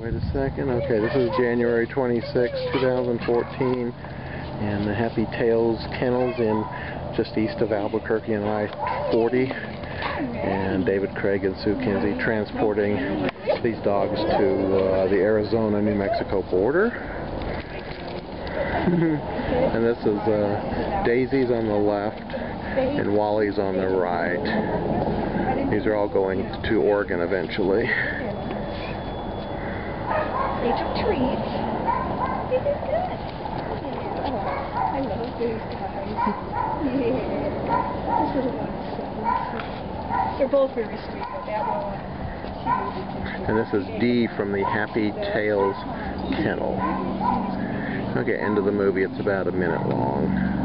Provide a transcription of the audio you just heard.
Wait a second. Okay, this is January 26, 2014, and the Happy Tails Kennels in just east of Albuquerque and I-40. And David Craig and Sue Kinzie transporting these dogs to uh, the Arizona-New Mexico border. and this is uh, Daisy's on the left and WALL-E's on the right. These are all going to Oregon eventually. They took treats. They did good. Yeah. I love these guys. Yeah. This little one's so sweet. They're both very sweet, but that one. And this is Dee from the Happy Tails Kennel. Okay, end of the movie. It's about a minute long.